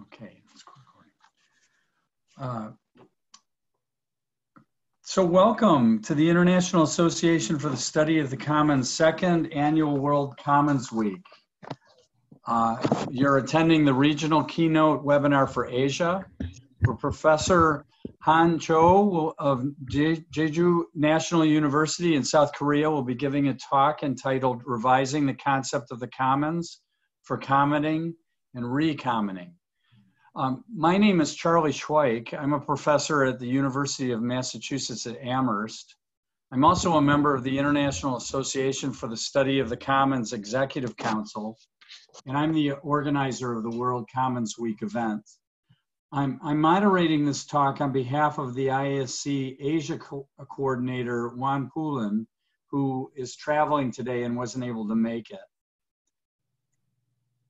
Okay. Uh, so welcome to the International Association for the Study of the Commons second annual World Commons Week. Uh, you're attending the regional keynote webinar for Asia. For Professor Hyun Choe of Jeju National University in South Korea will be giving a talk entitled Revising the Concept of the Commons for Commoning and Recommoning. Um, my name is Charlie Schweik. I'm a professor at the University of Massachusetts at Amherst. I'm also a member of the International Association for the Study of the Commons Executive Council, and I'm the organizer of the World Commons Week event. I'm, I'm moderating this talk on behalf of the IASC Asia co coordinator, Juan Pulhin, who is traveling today and wasn't able to make it.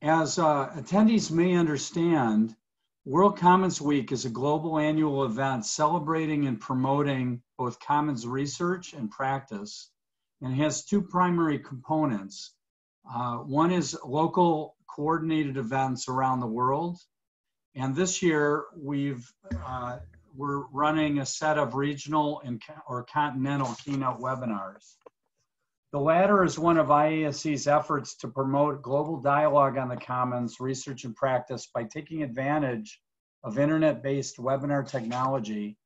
As uh, attendees may understand, World Commons Week is a global annual event celebrating and promoting both commons research and practice and has two primary components. Uh, one is local coordinated events around the world. And this year we've, uh, we're running a set of regional and or continental keynote webinars. The latter is one of IASC's efforts to promote global dialogue on the commons, research and practice by taking advantage of internet-based webinar technology,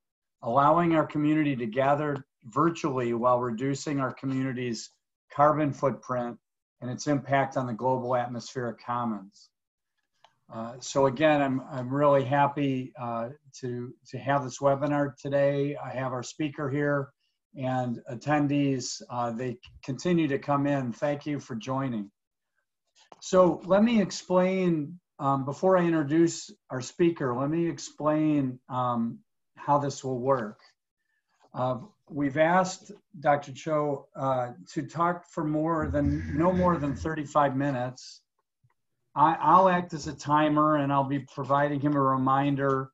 allowing our community to gather virtually while reducing our community's carbon footprint and its impact on the global atmospheric commons. Uh, so again, I'm, I'm really happy uh, to, to have this webinar today. I have our speaker here, and attendees, uh, they continue to come in. Thank you for joining. So let me explain, um, before I introduce our speaker, let me explain um, how this will work. Uh, we've asked Dr. Choe uh, to talk for more than, no more than 35 minutes. I, will act as a timer and I'll be providing him a reminder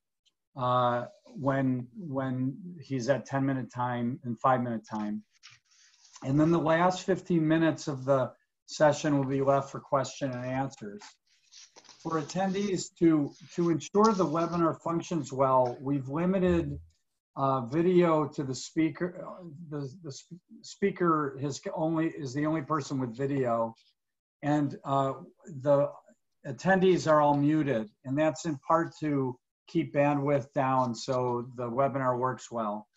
uh, when when he's at 10 minute time and five minute time. And then the last 15 minutes of the session will be left for question and answers. For attendees to, to ensure the webinar functions well, we've limited uh, video to the speaker. The, the speaker has only, is the only person with video. And uh, the attendees are all muted. And that's in part to keep bandwidth down so the webinar works well.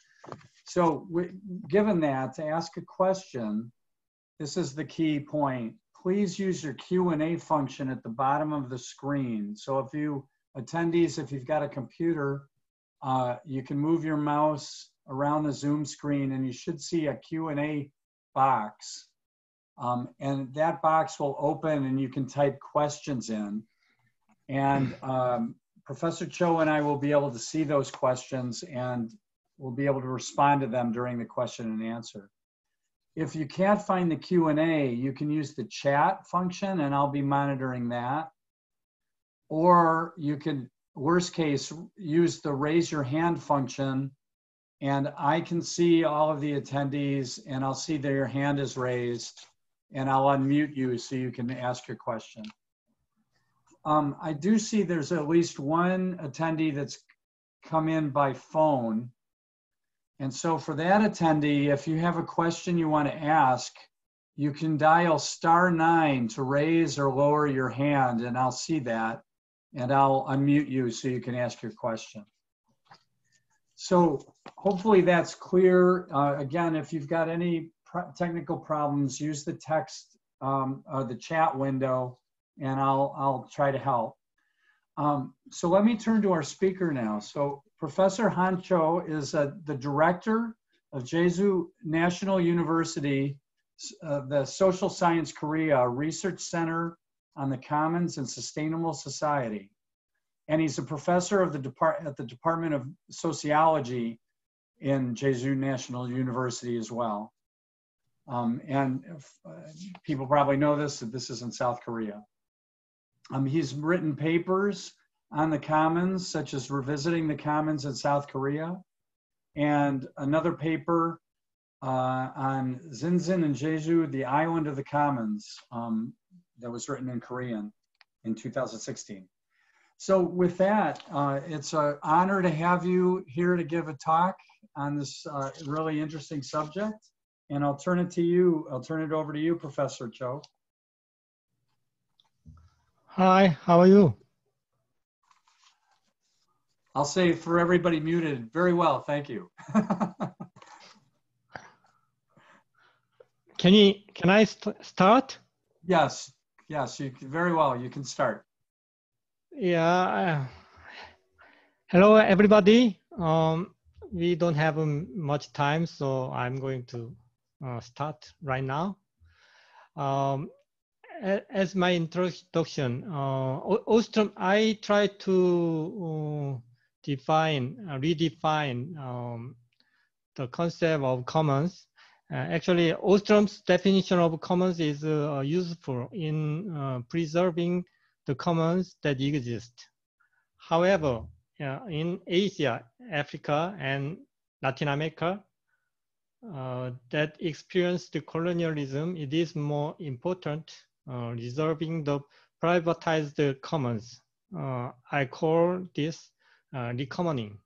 So we, given that, to ask a question, this is the key point. Please use your Q&A function at the bottom of the screen. So if you, attendees, if you've got a computer, uh, you can move your mouse around the Zoom screen and you should see a Q&A box. Um, and that box will open and you can type questions in. And um, Professor Choe and I will be able to see those questions and we'll be able to respond to them during the question and answer. If you can't find the Q&A, you can use the chat function and I'll be monitoring that. Or you can, worst case, use the raise your hand function and I can see all of the attendees and I'll see that your hand is raised and I'll unmute you so you can ask your question. Um, I do see there's at least one attendee that's come in by phone. And so for that attendee, if you have a question you want to ask, you can dial star nine to raise or lower your hand and I'll see that and I'll unmute you so you can ask your question. So hopefully that's clear. Uh, again, if you've got any technical problems, use the text, um, the chat window and I'll, I'll try to help. Um, so let me turn to our speaker now. So Professor Hyun Choe is uh, the director of Jeju National University, uh, the Social Science Korea Research Center on the Commons and Sustainable Society. And he's a professor of the depart at the Department of Sociology in Jeju National University as well. Um, and uh, people probably know this, that this is in South Korea. Um, he's written papers on the commons, such as revisiting the commons in South Korea, and another paper uh, on Zinzin and Jeju, the island of the commons, um, that was written in Korean in 2016. So with that, uh, it's an honor to have you here to give a talk on this uh, really interesting subject. And I'll turn it to you. I'll turn it over to you, Professor Choe. Hi, how are you? I'll say for everybody muted, very well, thank you. can you can I st start? Yes, yes, you very well. You can start. Yeah. Uh, hello, everybody. Um, we don't have um, much time, so I'm going to uh, start right now. Um, as my introduction, uh, Ostrom, I try to uh, define, uh, redefine um, the concept of commons. Uh, actually, Ostrom's definition of commons is uh, useful in uh, preserving the commons that exist. However, in Asia, Africa, and Latin America, that experienced the colonialism, it is more important uh, reserving the privatized commons. Uh, I call this uh, recommoning.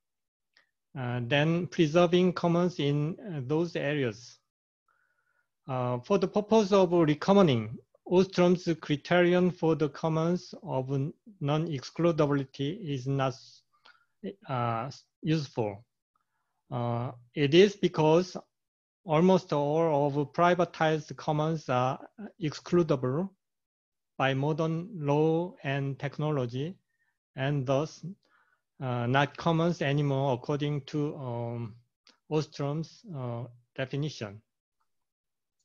Then preserving commons in those areas. for the purpose of recommoning, Ostrom's criterion for the commons of non-excludability is not uh, useful. Uh, it is because almost all of privatized commons are excludable by modern law and technology, and thus uh, not commons anymore according to um, Ostrom's uh, definition.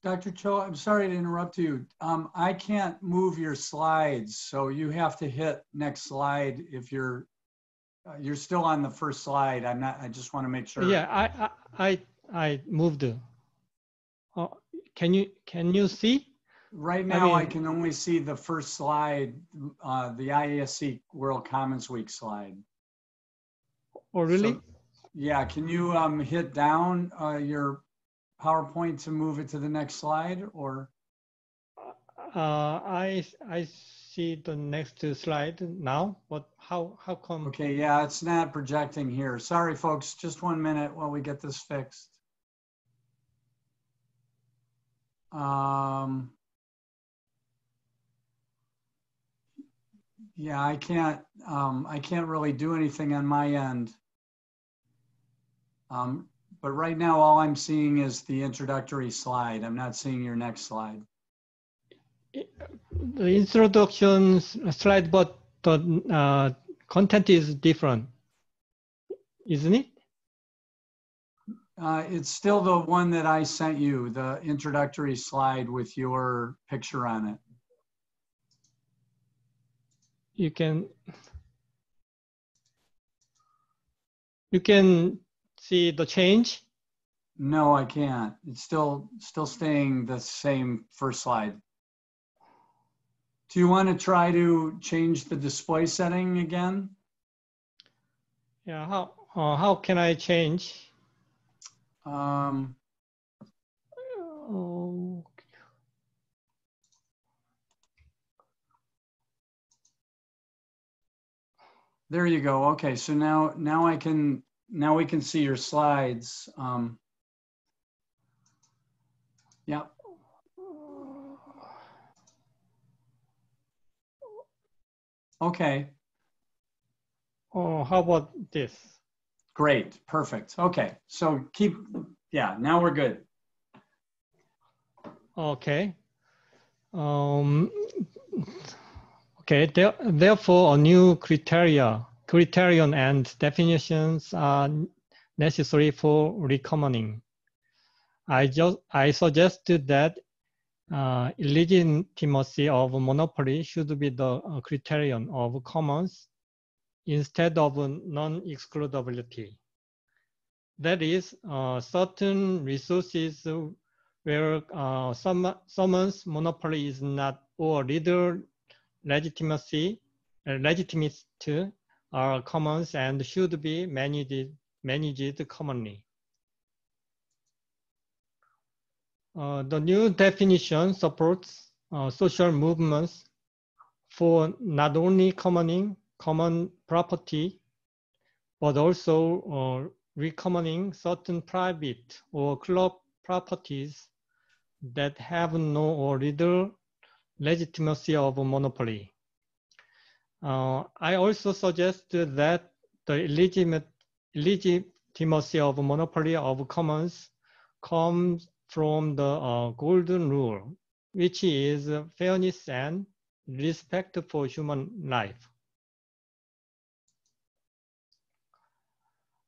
Dr. Choe, I'm sorry to interrupt you. Um, I can't move your slides, so you have to hit next slide if you're uh, you're still on the first slide. I'm not. I just want to make sure. Yeah, I I I, I moved. Can you can you see? Right now, I, mean, I can only see the first slide, uh, the IASC World Commons Week slide. Oh, really? So, yeah. Can you um, hit down uh, your PowerPoint to move it to the next slide or? Uh, I, I see the next slide now. What, how, how come? Okay, yeah, it's not projecting here. Sorry, folks, just one minute while we get this fixed. Um, yeah, I can't, um, I can't really do anything on my end. Um, but right now, all I'm seeing is the introductory slide. I'm not seeing your next slide. The introduction slide, but the uh, content is different, isn't it? Uh, it's still the one that I sent you, the introductory slide with your picture on it. You can you can see the change? No, I can't. It's still still staying the same first slide. Do you want to try to change the display setting again? Yeah, how uh, how can I change? Um. There you go. Okay, so now now I can now we can see your slides. Um, yeah. Okay. Oh, how about this? Great, perfect. Okay, so keep, yeah, now we're good. Okay. Um, okay, there, therefore a new criteria criterion and definitions are necessary for recommoning. I just I suggested that uh, illegitimacy of monopoly should be the uh, criterion of commons instead of non-excludability. That is, uh, certain resources where uh, some, someone's monopoly is not or leader legitimacy, uh, legitimate are commons and should be managed, managed commonly. Uh, the new definition supports uh, social movements for not only commoning, common property, but also uh, recommoning certain private or club properties that have no or little legitimacy of monopoly. Uh, I also suggest that the illegitimate, legitimacy of monopoly of commons comes from the uh, golden rule, which is fairness and respect for human life.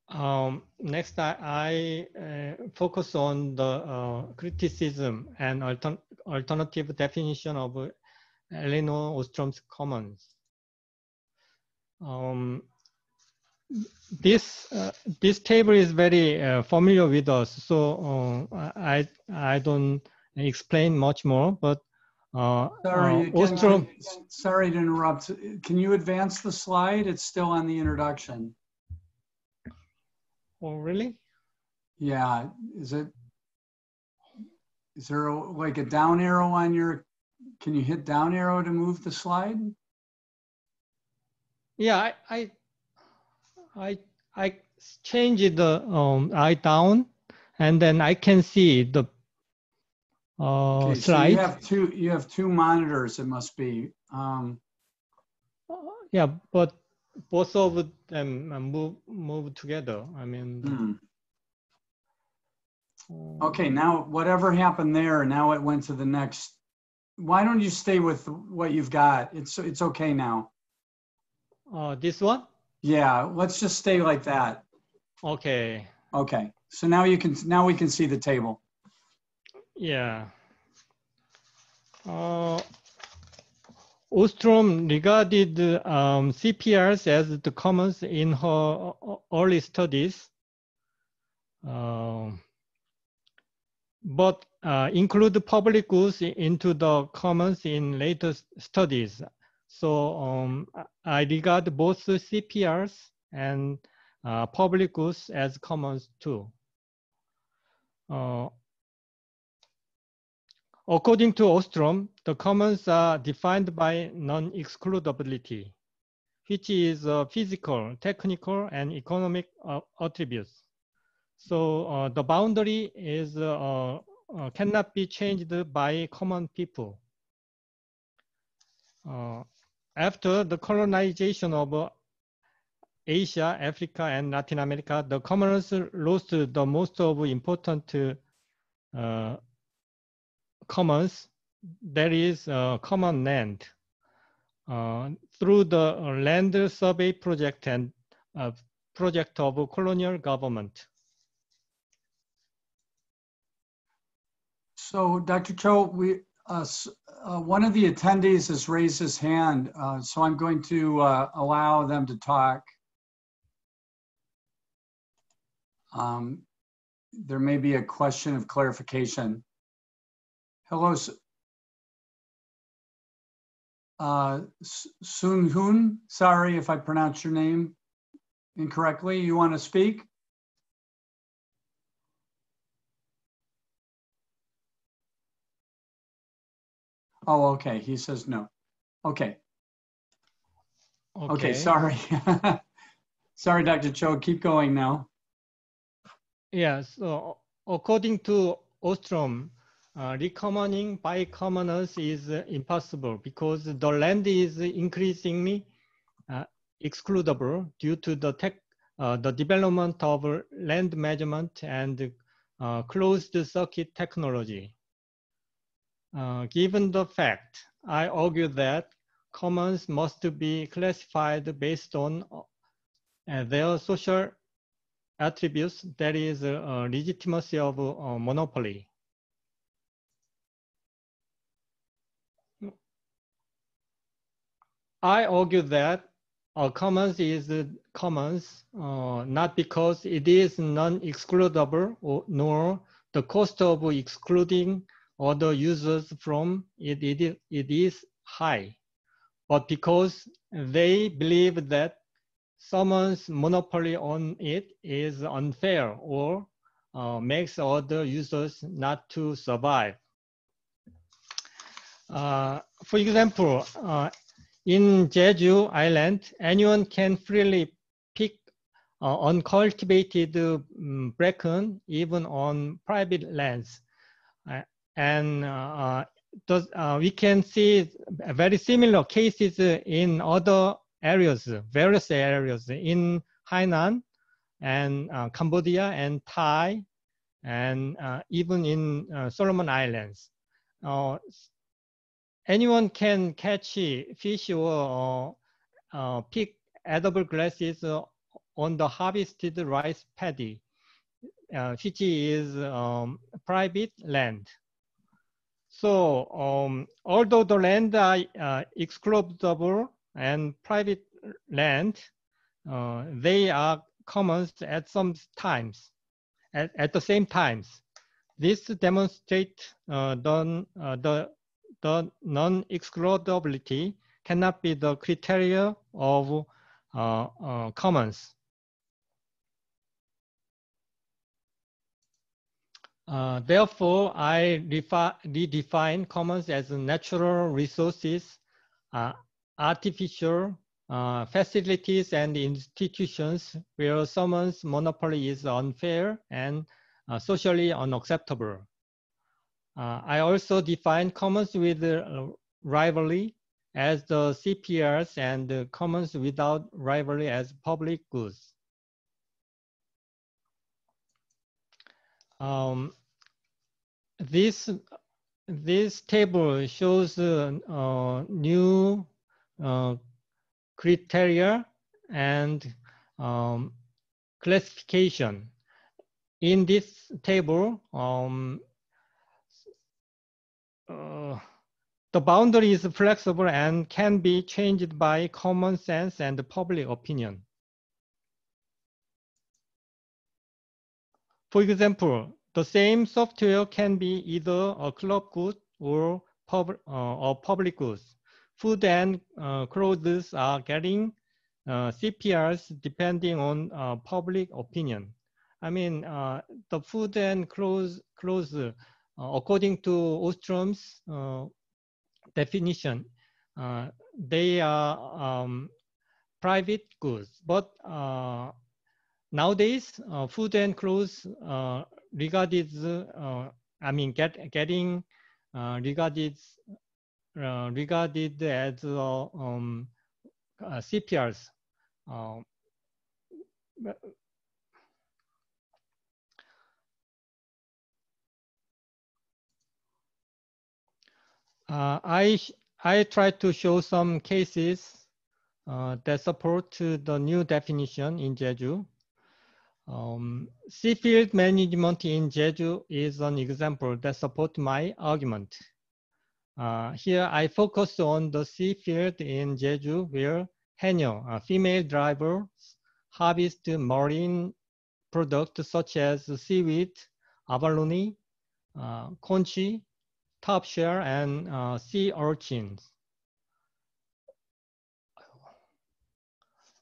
Um, next, I, I uh, focus on the uh, criticism and altern alternative definition of Elinor Ostrom's commons. Um, this uh, this table is very uh, familiar with us, so uh, I I don't explain much more. But uh, Sorry, uh, Ostrom. sorry to interrupt. Can you advance the slide? It's still on the introduction. Oh really? Yeah, is it? Is there a- like a down arrow on your, can you hit down arrow to move the slide? Yeah, I I I, I changed the um, eye down, and then I can see the uh, Okay, so you have two, you have two monitors, it must be. Um, yeah, but both of them uh, move move together. I mean. uh, Okay, now whatever happened there, now it went to the next. Why don't you stay with what you've got? It's, it's okay now. Uh, this one? Yeah, let's just stay like that. Okay. Okay, so now you can, now we can see the table. Yeah. Uh, Ostrom regarded um, CPRs as the commons in her uh, early studies, Um but uh, include public goods into the commons in later studies. So um, I regard both CPRs and uh, public goods as commons too. Uh, According to Ostrom, the commons are defined by non-excludability, which is uh, physical, technical, and economic uh, attributes. So uh, the boundary is uh, uh, cannot be changed by common people. Uh, after the colonization of Asia, Africa, and Latin America, the commons lost the most of important uh, commons, there is uh, common land. Uh, through the land survey project and uh, project of colonial government. So Dr. Choe, we, uh, uh, one of the attendees has raised his hand, so I'm going to allow them to talk. Um, There may be a question of clarification. Hello, uh, Hoon, sorry if I pronounced your name incorrectly. You want to speak? Oh, okay, he says no. Okay, okay, sorry. Sorry, Dr. Choe, keep going now. Yeah, so according to Ostrom, uh, recommoning by commoners is uh, impossible because the land is increasingly uh, excludable due to the tech, the development of land measurement and closed circuit technology. Given the fact, I argue that commons must be classified based on uh, their social attributes, that is uh, legitimacy of uh, monopoly. I argue that uh, commons is commons uh, not because it is non-excludable or nor the cost of excluding other users from it, it, is- it is high, but because they believe that someone's monopoly on it is unfair or uh, makes other users not to survive. Uh, for example, uh, in Jeju Island, anyone can freely pick uh, uncultivated um, bracken even on private lands. Uh, and uh, does, uh, we can see very similar cases in other areas, various areas in Hainan and uh, Cambodia and Thai and uh, even in Solomon Islands anyone can catch fish or uh, pick edible grasses on the harvested rice paddy, uh, is um, private land. So um, although the land are uh, excludable and private land, uh, they are commons at some times, at, at the same times. This demonstrates uh, the, uh, the the non-excludability cannot be the criteria of uh, uh, commons. Uh, therefore, I redefine commons as natural resources, uh, artificial uh, facilities and institutions where someone's monopoly is unfair and uh, socially unacceptable. Uh, I also define commons with uh, rivalry as the CPRs and commons without rivalry as public goods. Um, this this table shows uh, new uh, criteria and um, classification. In this table, um, uh, the boundary is flexible and can be changed by common sense and public opinion. For example, the same software can be either a club good or pub, uh, public goods. Food and uh, clothes are getting uh, CPRs depending on uh, public opinion. I mean, uh, the food and clothes, clothes according to Ostrom's uh, definition, uh, they are um, private goods. But nowadays, food and clothes regarded, I mean, get, getting regarded uh, regarded as uh, um, uh, CPRs. Uh, I, I try to show some cases uh, that support the new definition in Jeju. Um, sea field management in Jeju is an example that supports my argument. Uh, here I focus on the sea field in Jeju where Haenyeo, a female drivers, harvest marine products such as seaweed, abalone, uh, conchi, top share and uh, sea urchins.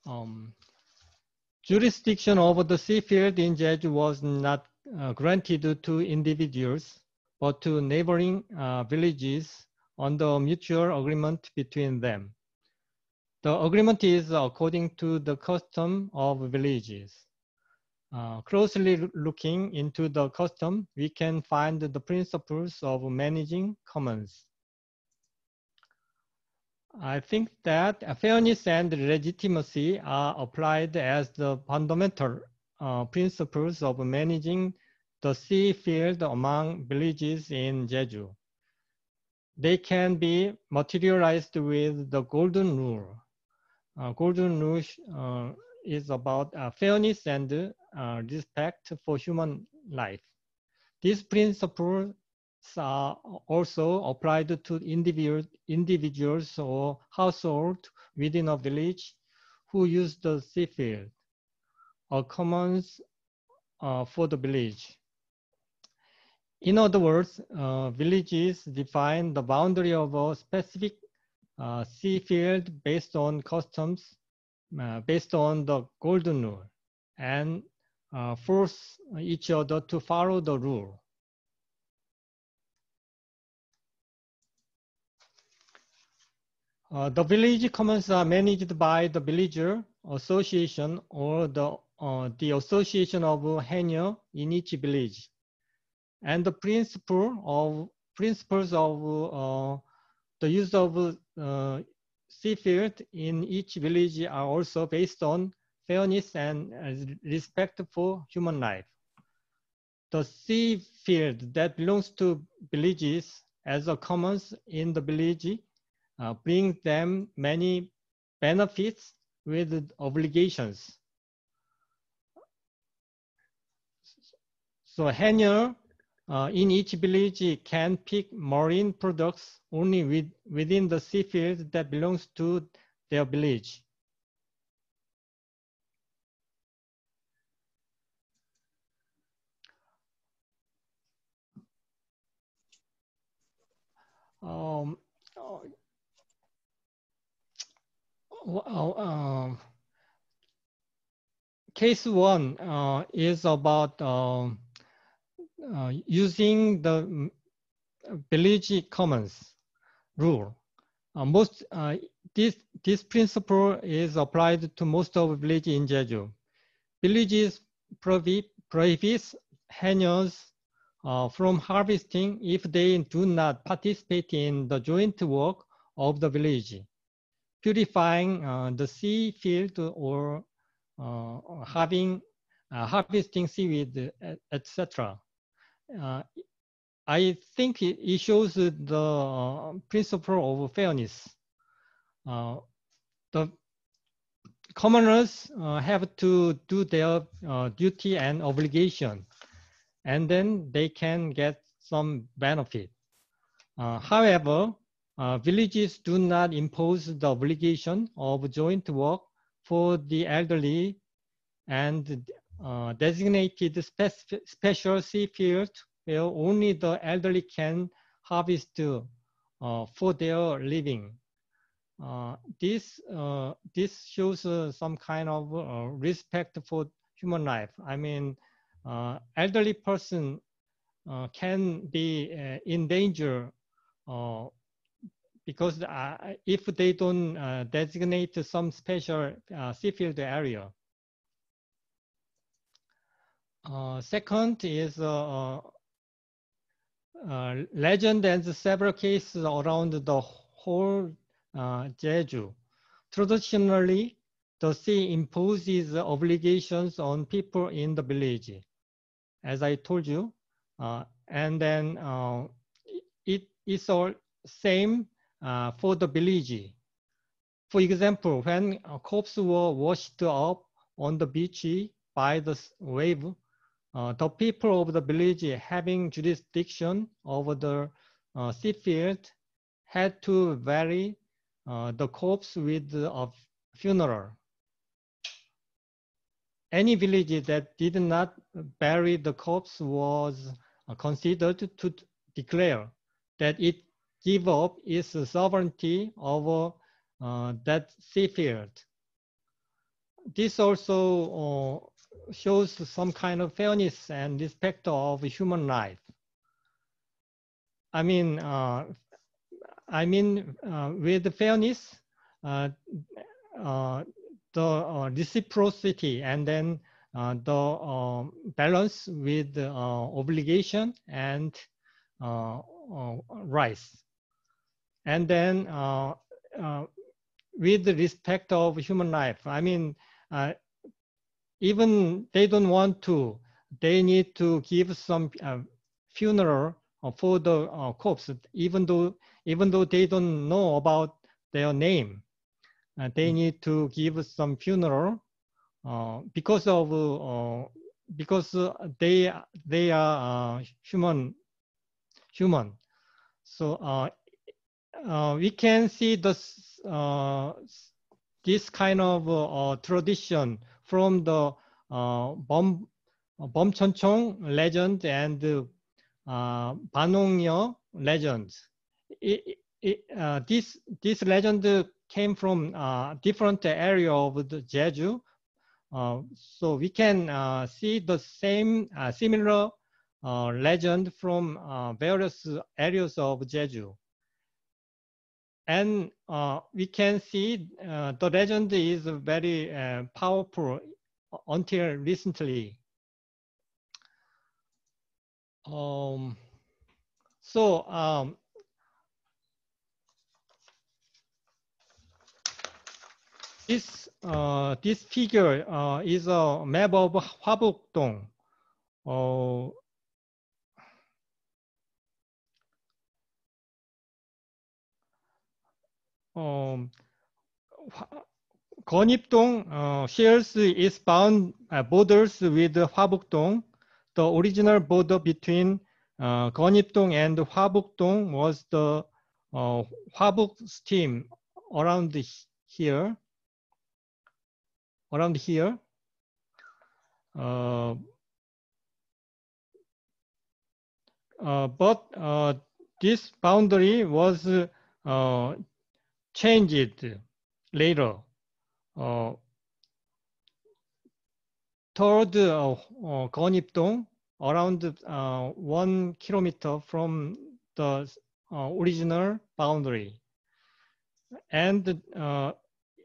Um, jurisdiction over the sea field in Jeju was not uh, granted to individuals, but to neighboring uh, villages under mutual agreement between them. The agreement is according to the custom of villages. Uh, closely looking into the custom, we can find the principles of managing commons. I think that fairness and legitimacy are applied as the fundamental uh, principles of managing the sea field among villages in Jeju. They can be materialized with the golden rule. Uh, golden rule uh, is about fairness and uh, respect for human life. These principles are also applied to individual, individuals or households within a village who use the sea field or commons uh, for the village. In other words, uh, villages define the boundary of a specific uh, sea field based on customs uh, based on the golden rule and uh, force each other to follow the rule. Uh, the village commons are managed by the villager association or the uh, the association of Haenyeo in each village, and the principle of principles of uh, the use of uh, seafield in each village are also based on fairness and respect for human life. The sea field that belongs to villages as a commons in the village uh, brings them many benefits with obligations. So Haenyeo uh, in each village can pick marine products only with, within the sea field that belongs to their village. Um, um, case one uh, is about um, uh, using the village commons rule. Uh, most uh, this this principle is applied to most of village in Jeju. Villages prohibit prohibits Haenyeos uh, from harvesting if they do not participate in the joint work of the village, purifying uh, the sea field or uh, having uh, harvesting seaweed, etc. Uh, I think it, shows the uh, principle of fairness. the commoners have to do their duty and obligation and then they can get some benefit. Uh, however, uh, villages do not impose the obligation of joint work for the elderly and uh, designated spe special sea field where only the elderly can harvest uh, for their living. Uh, this, uh, this shows some kind of respect for human life. I mean, Uh, elderly person uh, can be uh, in danger uh, because uh, if they don't designate some special seafield area. second is legend and several cases around the whole uh, Jeju. Traditionally, the sea imposes obligations on people in the village as I told you. Uh, and then uh, it is all same for the village. For example, when corpses were washed up on the beach by the wave, uh, the people of the village having jurisdiction over the uh, sea field had to bury uh, the corpse with a funeral any village that did not bury the corpse was considered to declare that it give up its sovereignty over uh, that sea field. This also uh, shows some kind of fairness and respect of human life. I mean, uh, I mean, uh, with fairness, uh, uh, the uh, reciprocity and then uh, the uh, balance with obligation and rights. And then with the respect of human life, I mean, even they don't want to, they need to give some funeral for the uh, corpse, even though even though they don't know about their name uh, they mm. need to give some funeral uh, because of uh, because they they are human human. So we can see this this kind of tradition from the uh, Bom Bomcheonchong legend and uh, Banongyo legend. It, it, uh, this this legend came from uh, different area of the Jeju. Uh, so we can uh, see the same uh, similar uh, legend from uh, various areas of Jeju. and we can see the legend is very powerful until recently. Um, so um, this uh, this figure uh, is a map of Hwabuk-dong. Uh, um, Gonip-dong uh, shares eastbound uh, borders with Hwabuk-dong. The original border between uh, Gonip-dong and Hwabuk-dong was the uh, Hwabuk stream around here, around here. Uh, uh, but uh, this boundary was uh, changed later uh, toward uh, uh, Geonip-dong around one kilometer from the original boundary. And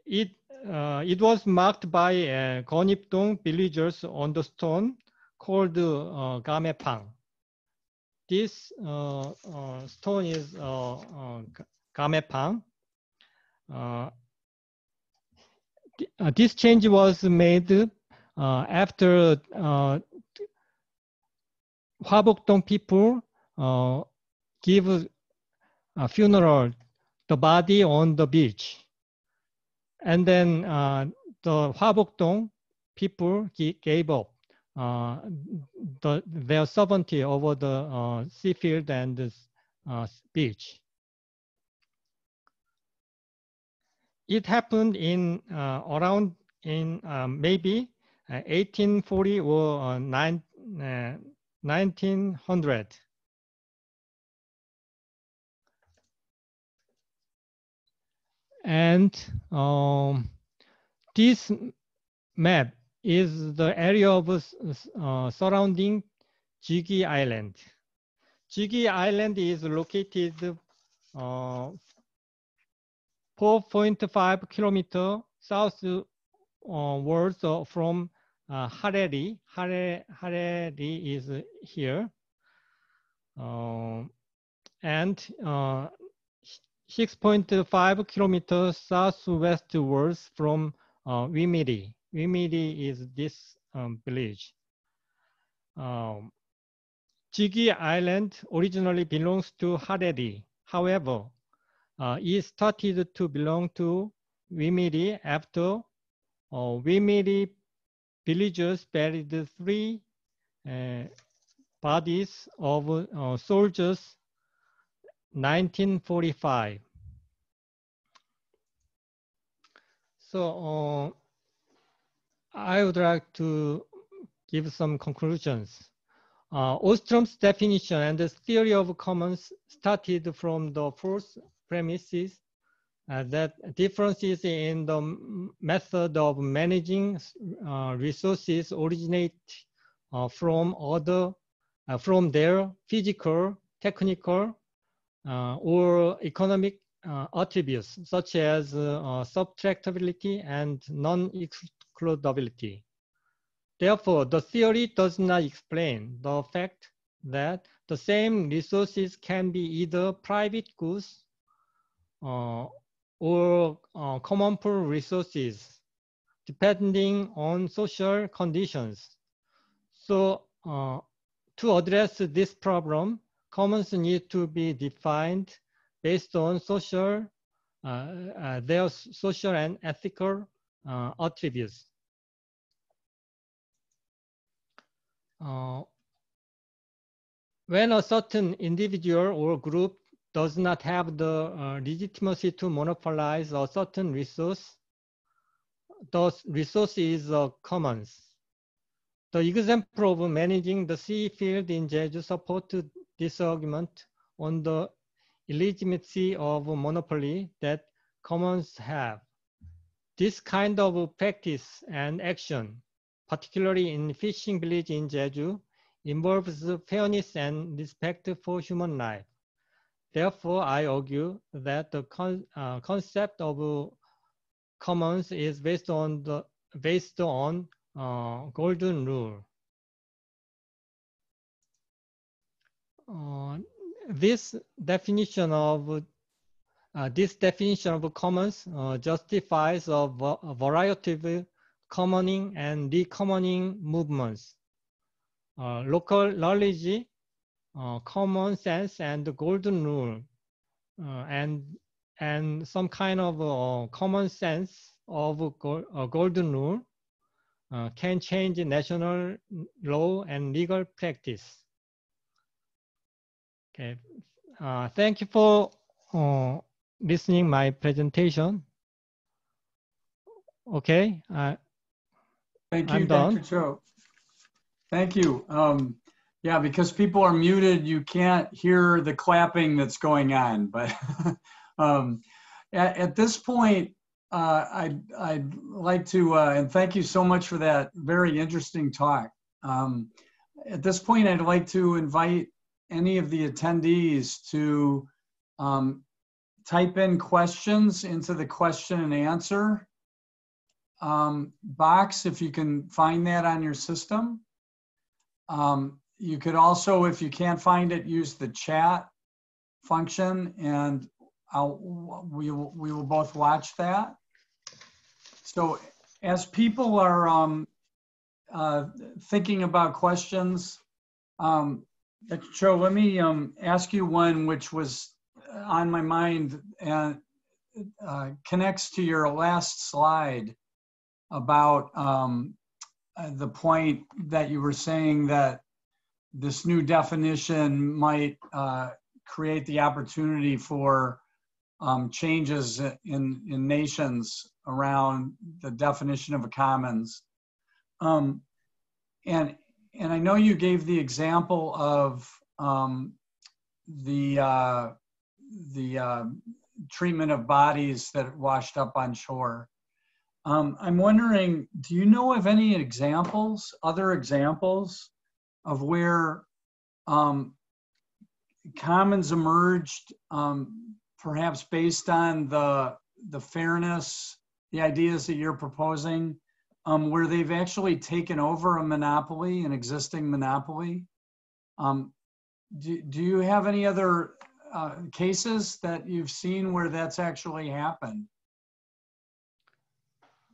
it, uh, it was marked by uh, Geonip-dong villagers on the stone called uh, Gamepang. This uh, uh, stone is uh, uh, Gamepang. Uh, uh, this change was made after uh, Hwabuk-dong people give a funeral the body on the beach. And then uh, the Hwabuk-dong people gave up uh, the, their sovereignty over the uh, sea field and the uh, beach. It happened in uh, around in um, maybe 1840 or nine, 1900. And um, this map is the area of uh, surrounding Jigi Island. Jigi Island is located uh, 4.5 kilometer southwards uh, from uh, Hareri. Hareri. Hareri is here. Uh, and uh, 6.5 kilometers southwestwards from uh, Wimiri. Is this um, village. Um, Jigi Island originally belongs to Haredi. However, uh, it started to belong to Wimiri after uh, villagers buried three uh, bodies of uh, soldiers 1945. So uh, I would like to give some conclusions. Uh, Ostrom's definition and the theory of commons started from the first premises uh, that differences in the method of managing uh, resources originate uh, from other uh, from their physical, technical, or economic uh, attributes such as subtractability and non-excludability. Therefore, the theory does not explain the fact that the same resources can be either private goods uh, or uh, common pool resources depending on social conditions. So uh, to address this problem, commons need to be defined based on social, uh, uh, their social and ethical uh, attributes. when a certain individual or group does not have the uh, legitimacy to monopolize a certain resource, those resources are commons. The example of managing the sea field in Jeju supported this argument on the illegitimacy of monopoly that commons have. This kind of practice and action, particularly in fishing village in Jeju, involves fairness and respect for human life. therefore, I argue that the con uh, concept of commons is based on the based on uh, golden rule. Uh, this definition of uh, this definition of commons uh, justifies a, a, variety of commoning and decommoning movements. Uh, local knowledge, uh, common sense, and the golden rule, and and some kind of common sense of go golden rule can change national law and legal practice. Okay, thank you for listening my presentation. Okay. Uh, Thank you, I'm Dr. done. Choe. Thank you. Um, yeah, because people are muted, you can't hear the clapping that's going on. But um, at, at, this point, uh, I'd, I'd like to, uh, and thank you so much for that very interesting talk. Um, at this point, I'd like to invite any of the attendees to um, type in questions into the question and answer um, box if you can find that on your system. Um, you could also, if you can't find it, use the chat function and I'll, we, will, we will both watch that. So as people are um, uh, thinking about questions, um, Joe, let me um, ask you one which was on my mind and uh, connects to your last slide about um, the point that you were saying that this new definition might uh, create the opportunity for um, changes in, in nations around the definition of a commons. Um, and, and I know you gave the example of um, the uh, the uh, treatment of bodies that washed up on shore. Um, I'm wondering, do you know of any examples, other examples of where um, commons emerged, um, perhaps based on the the fairness, the ideas that you're proposing, um, where they've actually taken over a monopoly, an existing monopoly? Um, do, do you have any other uh, cases that you've seen where that's actually happened?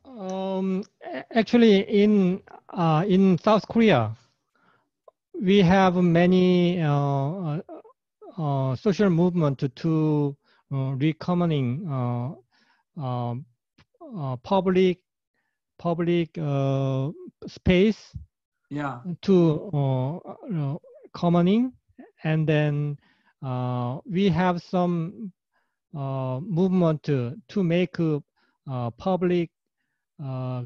Um, actually, in uh, in South Korea, we have many uh, uh, uh social movement to uh, recommoning public public space. Yeah. To commoning, and then uh, we have some uh, movement to, to make a, a public uh,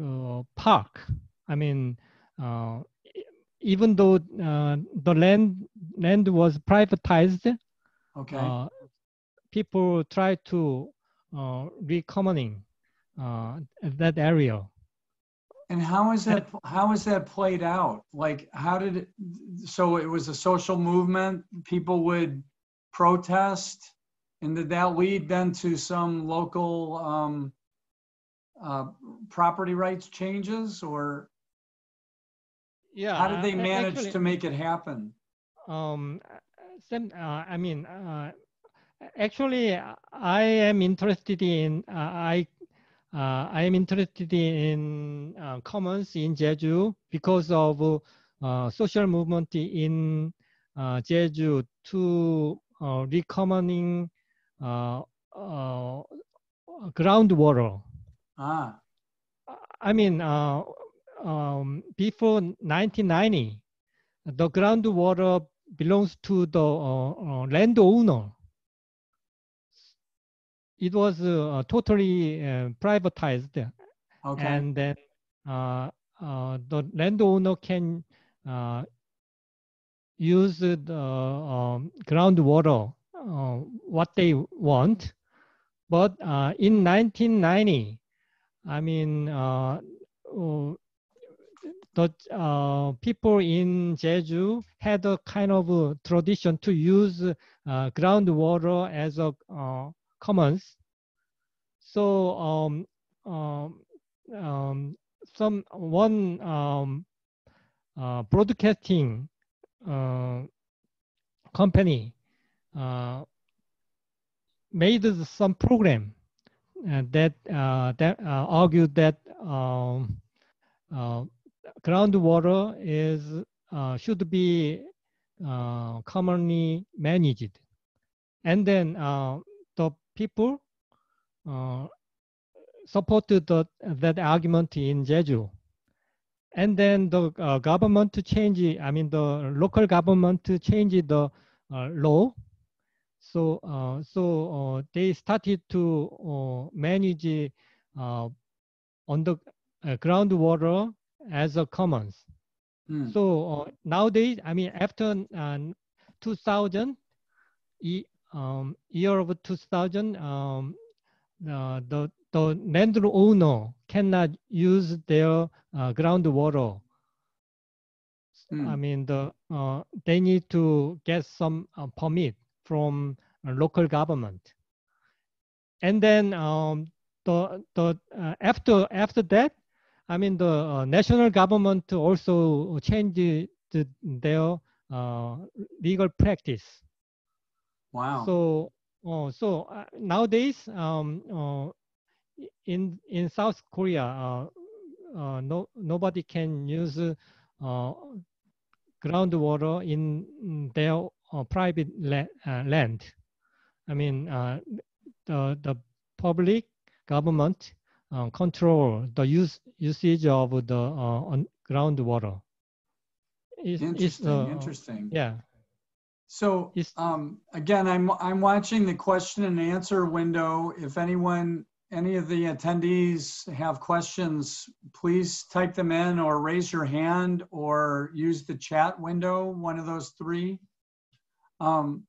uh, park. I mean, uh, even though the land land was privatized, okay, people try to uh, recommoning that area. And how is that how is that played out? Like how did it so it was a social movement, people would protest and did that lead then to some local um, uh, property rights changes or yeah how did they manage actually, to make it happen um uh, i mean uh, actually i am interested in uh, i uh, I am interested in uh, commons in Jeju because of uh, social movement in uh, Jeju to uh, recommoning uh, groundwater. Ah. I mean, um, before 1990, the groundwater belongs to the landowner it was uh, totally uh, privatized. Okay. And then uh, the landowner can use the um, groundwater what they want. But in 1990, I mean, the uh, people in Jeju had a kind of a tradition to use uh, groundwater as a uh, commons. So um, um, um, some one um, uh, broadcasting uh, company uh, made some program that that argued that um, groundwater is uh, should be uh, commonly managed. And then uh, people supported the, that argument in Jeju. And then the uh, government to change, I mean, the local government to change the uh, law. So, uh, so they started to manage on the groundwater as a commons. Mm. So uh, nowadays, I mean, after uh, 2000, um, year of 2000, um, uh, the the landowner cannot use their uh, groundwater. Mm. I mean, the uh, they need to get some uh, permit from local government, and then um, the the after after that, I mean, the uh, national government also changed the, their uh, legal practice. Wow. So, uh, so uh, nowadays, um, uh, in in South Korea, uh, no nobody can use uh, groundwater in their private la land. I mean, the the public government uh, control the use usage of the uh, groundwater. It's, interesting. It's, uh, interesting. Yeah. So um, again, I'm I'm watching the question and answer window. If anyone, any of the attendees have questions, please type them in or raise your hand or use the chat window. One of those three. Um,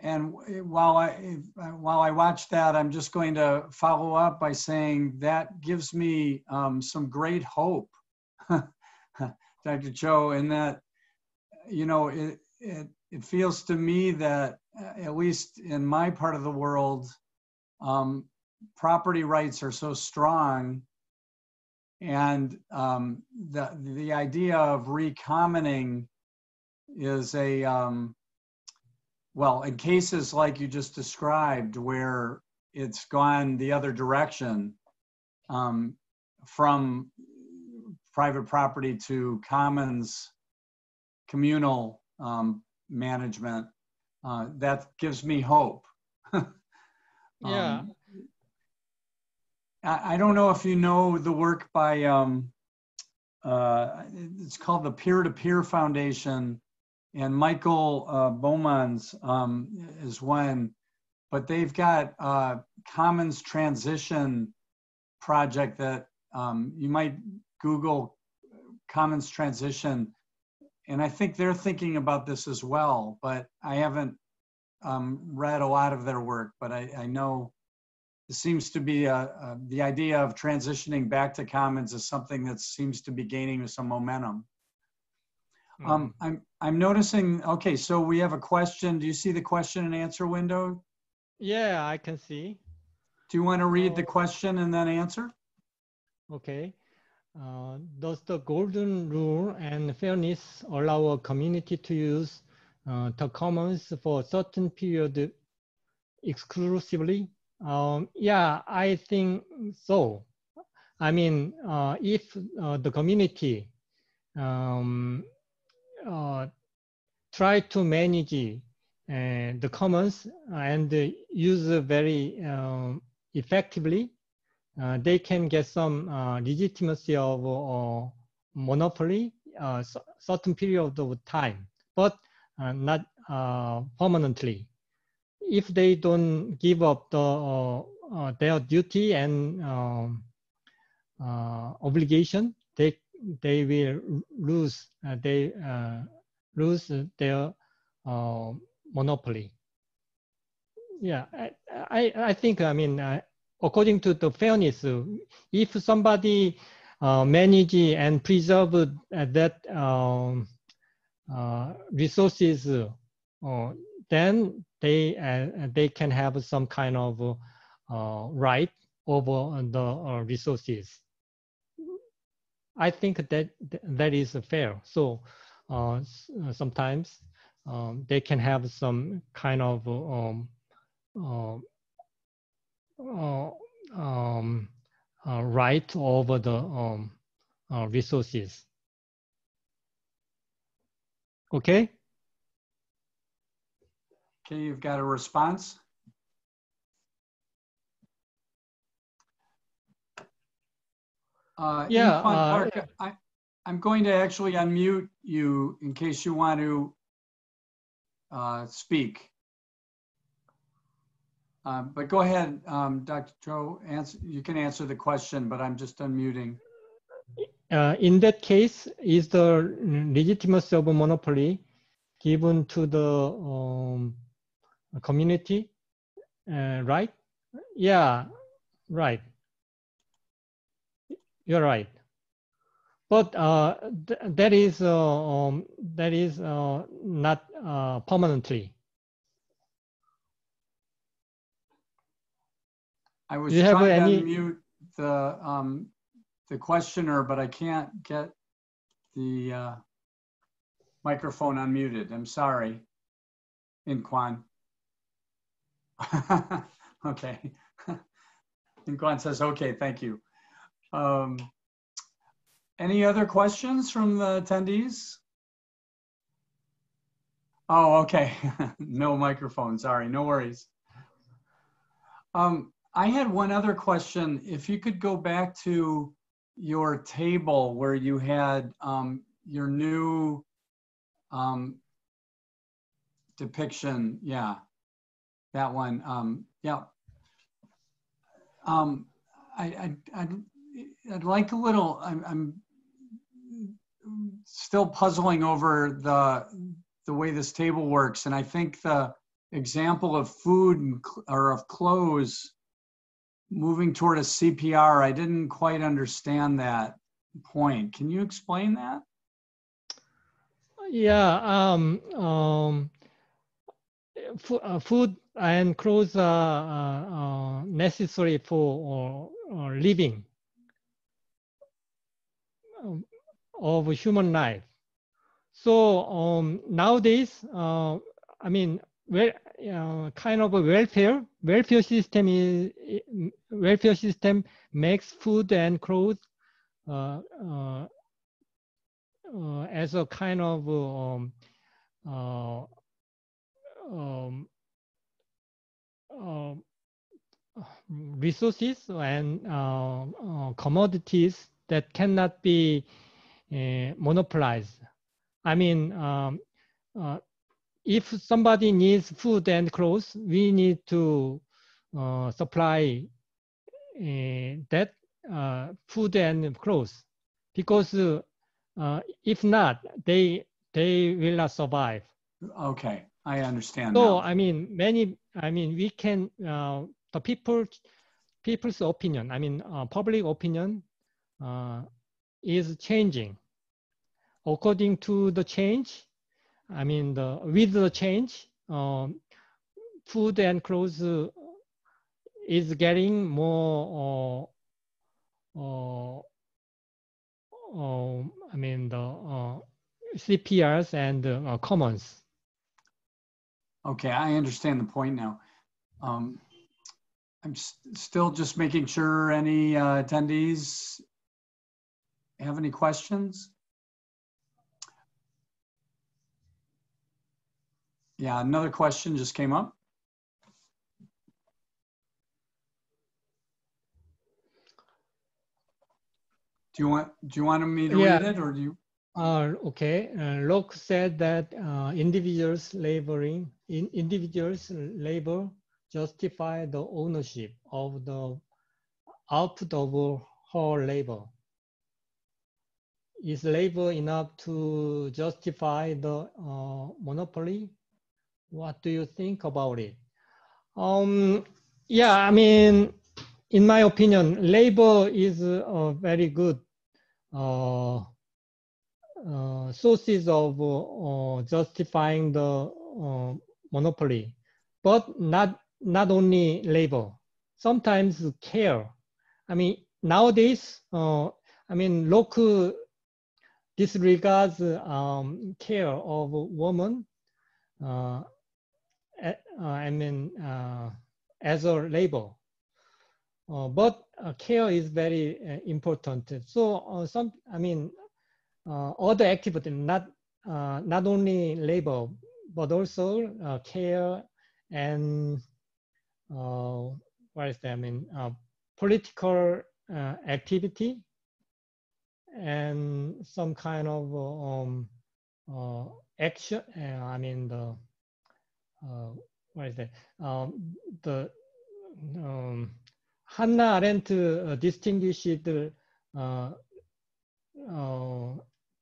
and while I while I watch that, I'm just going to follow up by saying that gives me um, some great hope, Dr. Choe, in that you know it, it it feels to me that at least in my part of the world, um, property rights are so strong, and um, the the idea of recommoning is a um, well, in cases like you just described, where it's gone the other direction um, from private property to commons communal um, management, uh, that gives me hope. yeah. Um, I, I, don't know if you know the work by, um, uh, it's called the Peer to Peer Foundation and Michael uh, Bauwens um, is one, but they've got a Commons Transition project that um, you might Google Commons Transition, and I think they're thinking about this as well. But I haven't um, read a lot of their work, but I, I know it seems to be a, a, the idea of transitioning back to Commons is something that seems to be gaining some momentum. Um, mm-hmm. I'm I'm noticing. Okay, so we have a question. Do you see the question and answer window? Yeah, I can see. Do you want to read the question and then answer? Okay. Uh, does the golden rule and fairness allow a community to use uh, the commons for a certain period exclusively? Um, yeah, I think so. I mean, uh, if uh, the community um, uh, try to manage uh, the commons and use very um, effectively, they can get some uh, legitimacy of uh, monopoly uh, certain period of time, but not permanently. If they don't give up the, their duty and um, obligation, they they will lose uh, they uh, lose their uh, monopoly. Yeah, I, I, I think I mean according to the fairness, if somebody uh, manage and preserve uh, that um, uh, resources, uh, then they uh, they can have some kind of uh, right over the resources. I think that that is fair. So sometimes um, they can have some kind of um, um, uh, right over the um, uh, resources. Okay? Okay, you've got a response? Uh, yeah, Park, uh, I, I'm going to actually unmute you in case you want to uh, speak. Um, but go ahead, um, Dr. Answer, you can answer the question, but I'm just unmuting. Uh, in that case, is the legitimacy of monopoly given to the um, community, uh, right? Yeah, right. You're right. But uh, th that is uh, um, that is uh, not uh, permanently. I was Do you have trying any- to unmute the, um, the questioner, but I can't get the, uh, microphone unmuted. I'm sorry. Inquan. Okay. Inquan says, okay, thank you. Um, any other questions from the attendees? Oh, okay. No microphone, sorry, no worries. Um, I had one other question. If you could go back to your table where you had um, your new um, depiction. Yeah, that one. Um, yeah. Um, I, I, I'd, I'd like a little, I'm, I'm still puzzling over the, the way this table works. And I think the example of food or of clothes moving toward a CPR, I didn't quite understand that point. Can you explain that? Yeah, um, um, fu- uh, food and clothes are uh, uh, necessary for living of human life. So um, nowadays, uh, I mean, well, uh, kind of a welfare welfare system is welfare system makes food and clothes uh, uh, uh, as a kind of um, uh, um, uh, resources and commodities that cannot be monopolized. I mean, um, if somebody needs food and clothes, we need to uh, supply uh, that uh, food and clothes because uh, if not, they they will not survive. Okay, I understand So now. I mean, many. I mean, we can uh, the people people's opinion. I mean, uh, public opinion uh, is changing according to the change. I mean, the with the change, um, food and clothes uh, is getting more. Uh, uh, um, I mean, the uh, CPRs and uh, commons. Okay, I understand the point now. Um, I'm s- still just making sure any uh, attendees have any questions? Yeah, another question just came up. Do you want, do you want me to Yeah. read it or do you? Uh, okay, uh, Locke said that uh, individuals laboring in individuals labor justify the ownership of the output of her labor. Is labor enough to justify the uh, monopoly? What do you think about it? Um, yeah, I mean, in my opinion, labor is a very good uh, uh, sources of uh, justifying the uh, monopoly, but not not only labor. Sometimes care. I mean, nowadays, uh, I mean, local disregards um, care of women. Uh, I mean, as a label. Uh, but uh, care is very uh, important. So some, I mean, other activity, not not only labor, but also care and what is that? I mean, political activity and some kind of um, uh, action. Uh, I mean the uh, what is that? Um, the um, Hannah Arendt uh, distinguished uh, uh,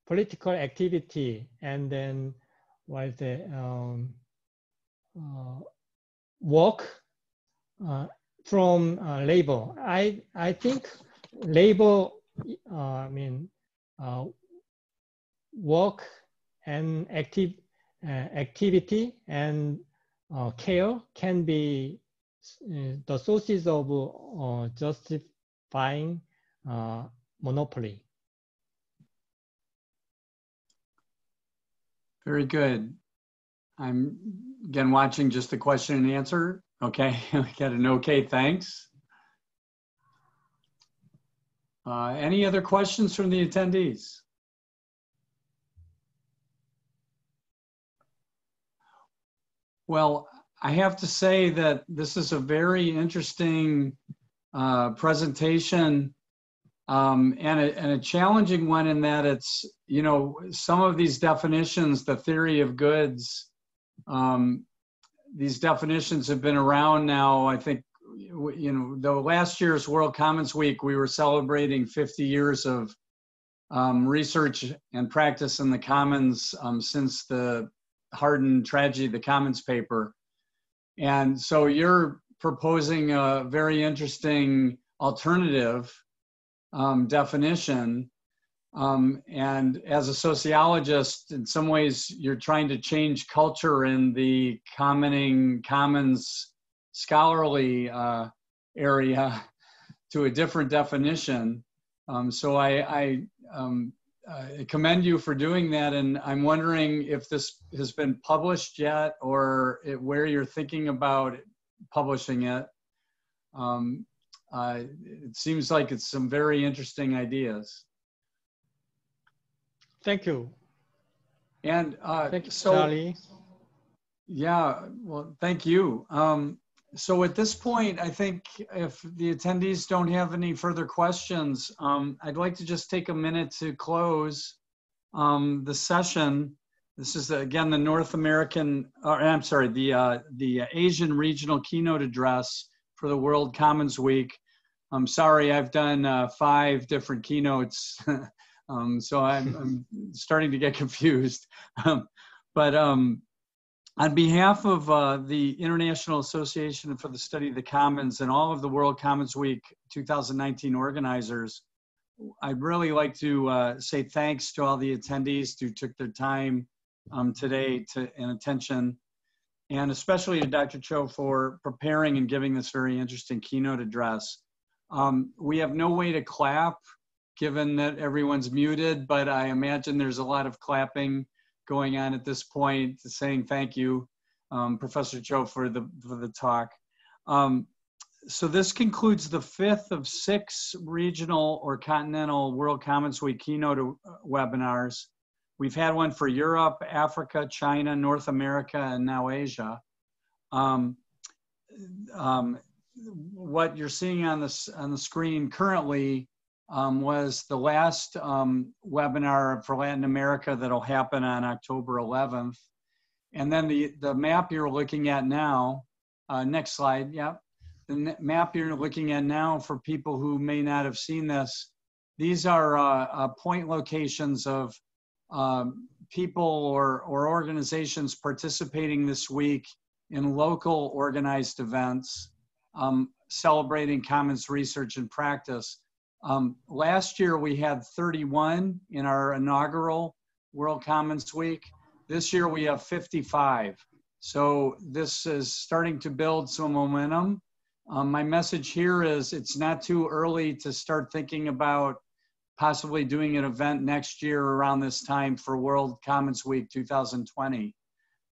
political activity and then what is the um, uh, work uh, from uh, labor. I I think labor, I mean, work and active activity and care can be uh, the sources of uh, justifying uh, monopoly. Very good. I'm again watching just the question and answer. Okay, got an okay, thanks. Uh, any other questions from the attendees? Well, I have to say that this is a very interesting uh, presentation um, and, a, and a challenging one in that it's, you know, some of these definitions, the theory of goods, um, these definitions have been around now, I think, you know, the last year's World Commons Week, we were celebrating 50 years of um, research and practice in the commons um, since the Hardin tragedy, the commons paper. And so you're proposing a very interesting alternative um, definition. Um, and as a sociologist, in some ways, you're trying to change culture in the commenting commons scholarly uh, area to a different definition. Um, so I, I um, uh, commend you for doing that. And I'm wondering if this has been published yet or it, where you're thinking about publishing it. Um, uh, it seems like it's some very interesting ideas. Thank you. And uh, thank you, so, Charlie. Yeah, well, thank you. Um, so at this point, I think if the attendees don't have any further questions, um, I'd like to just take a minute to close um, the session. This is again the North American, or I'm sorry, the uh, the Asian Regional Keynote Address for the World Commons Week. I'm sorry, I've done uh, five different keynotes, um, so I'm, I'm, starting to get confused. Um, but um, on behalf of uh, the International Association for the Study of the Commons and all of the World Commons Week 2019 organizers, I'd really like to uh, say thanks to all the attendees who took their time um, today to, and attention, and especially to Dr. Choe for preparing and giving this very interesting keynote address. Um, we have no way to clap given that everyone's muted, but I imagine there's a lot of clapping going on at this point, saying thank you, um, Professor Joe, for the, for the talk. Um, so this concludes the fifth of six regional or continental World Commons Week keynote uh, webinars. We've had one for Europe, Africa, China, North America, and now Asia. Um, um, what you're seeing on this on the screen currently um, was the last um, webinar for Latin America that'll happen on October 11th. And then the, the map you're looking at now, uh, next slide, yep. The map you're looking at now for people who may not have seen this, these are uh, uh, point locations of um, people or, or organizations participating this week in local organized events um, celebrating commons research and practice Um, last year we had 31 in our inaugural World Commons Week. This year we have 55. So this is starting to build some momentum. Um, my message here is it's not too early to start thinking about possibly doing an event next year around this time for World Commons Week 2020.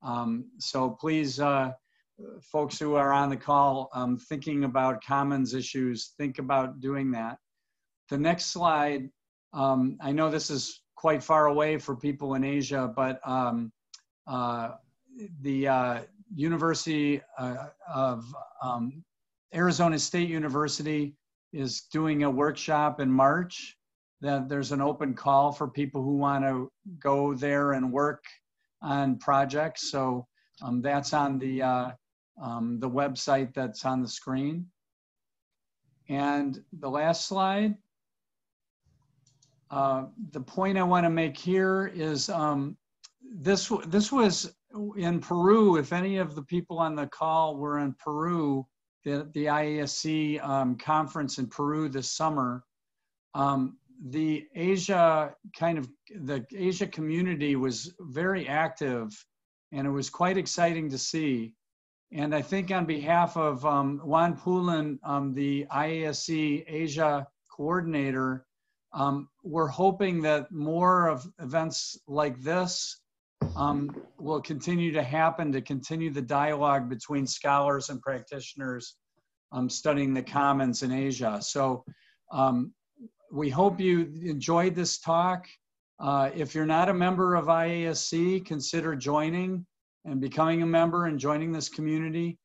Um, so please, uh, folks who are on the call um, thinking about commons issues, think about doing that. The next slide, um, I know this is quite far away for people in Asia, but um, uh, the uh, University uh, of um, Arizona State University is doing a workshop in March. That there's an open call for people who want to go there and work on projects. So um, that's on the uh, um, the website that's on the screen. And the last slide. Uh, the point I want to make here is um, this this was in Peru. If any of the people on the call were in Peru, the, the IASC um, conference in Peru this summer, um, the Asia kind of, the Asia community was very active and it was quite exciting to see. And I think on behalf of um, Juan Pulhin, um, the IASC Asia coordinator, um, we're hoping that more of events like this um, will continue to happen to continue the dialogue between scholars and practitioners um, studying the commons in Asia. So um, we hope you enjoyed this talk. Uh, if you're not a member of IASC, consider joining and becoming a member and joining this community.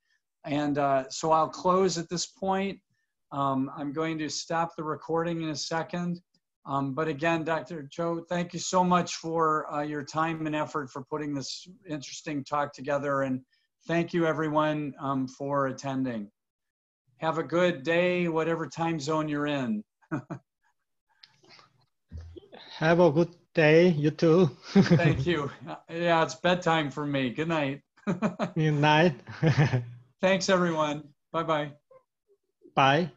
And uh, so I'll close at this point. Um, I'm going to stop the recording in a second. Um, but again, Dr. Choe, thank you so much for uh, your time and effort for putting this interesting talk together. And thank you everyone um, for attending. Have a good day, whatever time zone you're in. Have a good day, you too. thank you. Yeah, it's bedtime for me. Good night. good night. Thanks, everyone. Bye-bye. Bye.